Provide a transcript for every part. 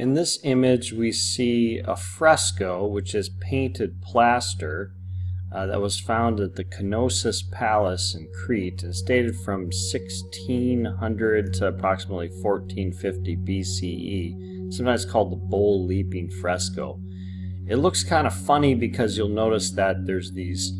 In this image we see a fresco which is painted plaster uh, that was found at the Knossos Palace in Crete. And dated from 1600 to approximately 1450 BCE, sometimes called the bull leaping fresco. It looks kind of funny because you'll notice that there's these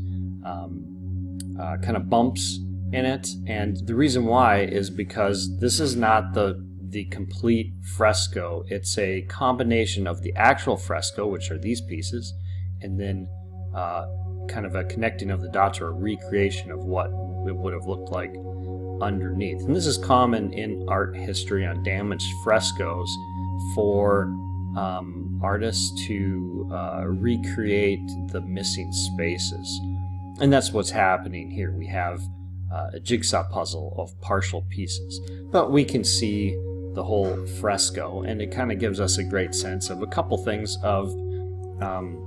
um, uh, kind of bumps in it. And the reason why is because this is not the the complete fresco. It's a combination of the actual fresco, which are these pieces, and then uh, kind of a connecting of the dots or a recreation of what it would have looked like underneath. And this is common in art history on damaged frescoes for um, artists to uh, recreate the missing spaces. And that's what's happening here. We have uh, a jigsaw puzzle of partial pieces. But we can see the whole fresco, and it kind of gives us a great sense of a couple things of um,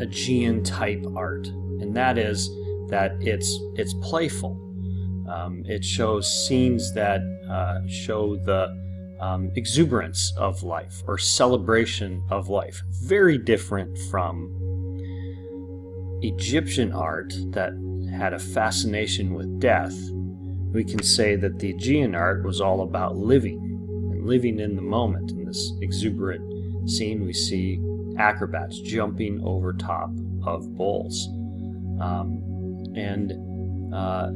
Aegean type art, and that is that it's it's playful. Um, it shows scenes that uh, show the um, exuberance of life or celebration of life. Very different from Egyptian art that had a fascination with death we can say that the Aegean art was all about living and living in the moment. In this exuberant scene, we see acrobats jumping over top of bulls. Um, and uh,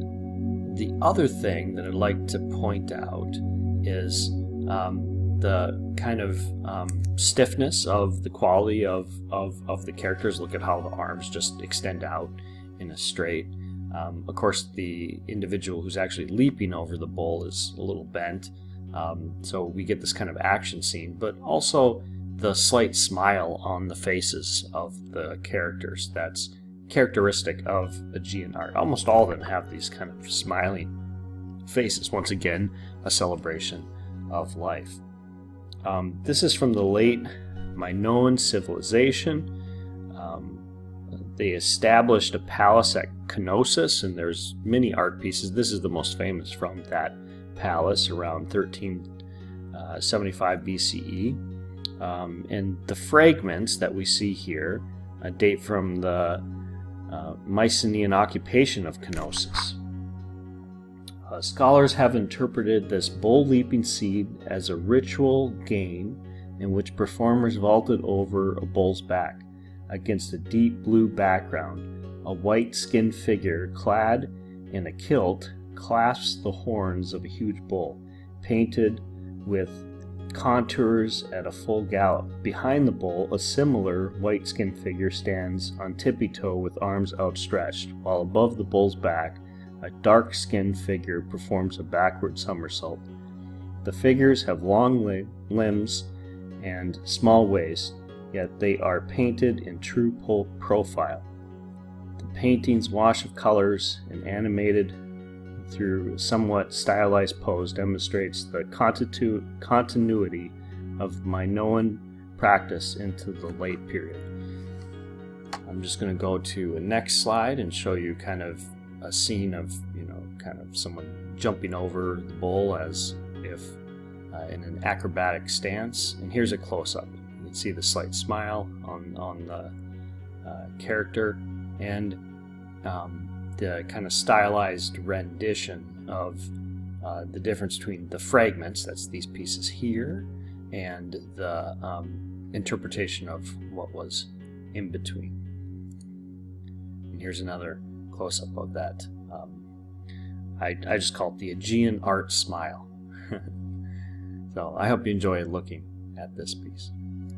the other thing that I'd like to point out is um, the kind of um, stiffness of the quality of, of, of the characters. Look at how the arms just extend out in a straight um, of course, the individual who's actually leaping over the bull is a little bent, um, so we get this kind of action scene, but also the slight smile on the faces of the characters. That's characteristic of Aegean art. Almost all of them have these kind of smiling faces. Once again, a celebration of life. Um, this is from the late Minoan civilization. Um, they established a palace at Knossos, and there's many art pieces. This is the most famous from that palace around 1375 uh, BCE. Um, and the fragments that we see here uh, date from the uh, Mycenaean occupation of Knossos. Uh, scholars have interpreted this bull leaping seed as a ritual game in which performers vaulted over a bull's back against a deep blue background. A white skinned figure, clad in a kilt, clasps the horns of a huge bull, painted with contours at a full gallop. Behind the bull, a similar white skinned figure stands on tippy toe with arms outstretched, while above the bull's back, a dark skinned figure performs a backward somersault. The figures have long limbs and small waists, yet they are painted in true profile. Painting's wash of colors and animated through somewhat stylized pose demonstrates the continu continuity of Minoan practice into the late period. I'm just going to go to a next slide and show you kind of a scene of, you know, kind of someone jumping over the bull as if uh, in an acrobatic stance. And here's a close-up You can see the slight smile on, on the uh, character and um, the kind of stylized rendition of uh, the difference between the fragments, that's these pieces here, and the um, interpretation of what was in between. And here's another close up of that. Um, I, I just call it the Aegean art smile. so I hope you enjoy looking at this piece.